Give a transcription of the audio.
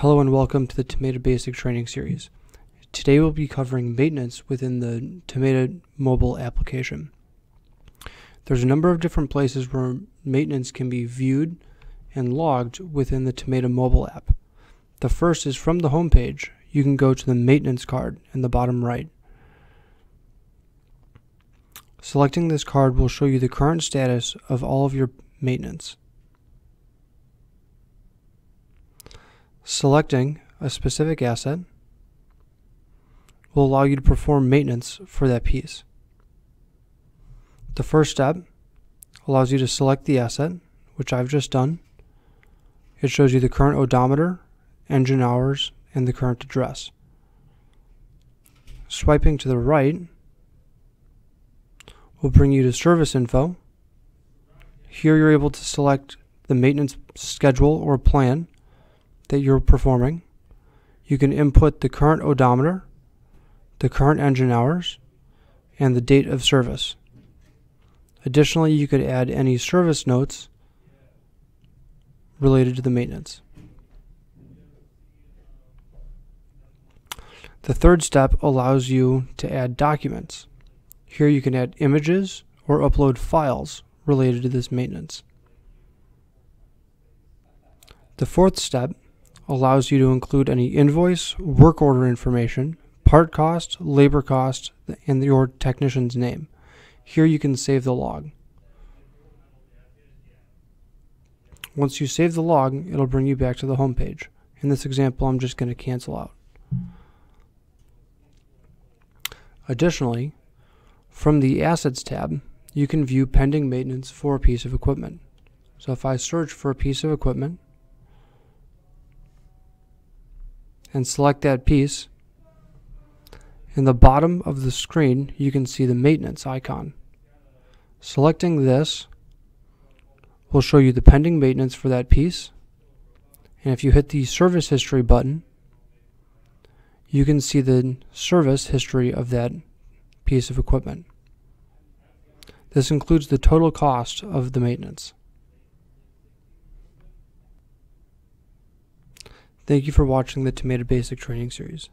Hello and welcome to the Temeda Basic Training Series. Today we'll be covering maintenance within the Temeda mobile application. There's a number of different places where maintenance can be viewed and logged within the Temeda mobile app. The first is from the home page. You can go to the maintenance card in the bottom right. Selecting this card will show you the current status of all of your maintenance. Selecting a specific asset will allow you to perform maintenance for that piece. The first step allows you to select the asset, which I've just done. It shows you the current odometer, engine hours, and the current address. Swiping to the right will bring you to service info. Here you're able to select the maintenance schedule or plan that you're performing. You can input the current odometer, the current engine hours, and the date of service. Additionally, you could add any service notes related to the maintenance. The third step allows you to add documents. Here you can add images or upload files related to this maintenance. The fourth step allows you to include any invoice, work order information, part cost, labor cost, and your technician's name. Here you can save the log. Once you save the log, it'll bring you back to the home page. In this example, I'm just going to cancel out. Additionally, from the Assets tab, you can view pending maintenance for a piece of equipment. So if I search for a piece of equipment, and select that piece, in the bottom of the screen you can see the maintenance icon. Selecting this will show you the pending maintenance for that piece. And if you hit the service history button, you can see the service history of that piece of equipment. This includes the total cost of the maintenance. Thank you for watching the Temeda Basic Training Series.